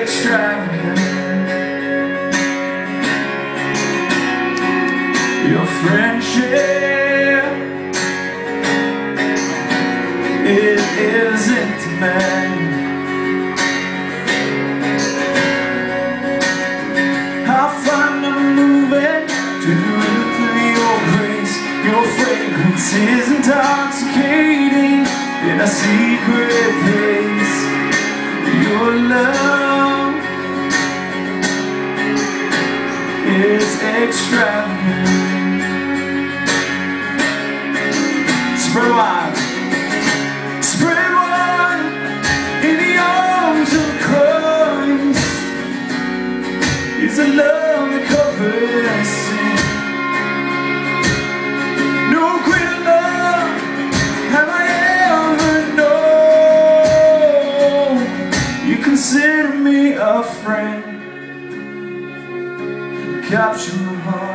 extravagant. Your friendship, it is intimate. I find I'm moving to the rhythm of your grace. Your fragrance is intoxicating in a secret place. Is extravagant. Spread wide. Spread wide in the arms of Christ. It's a love that covers sin. No greater love have I ever known. You consider me a friend. Capture my heart.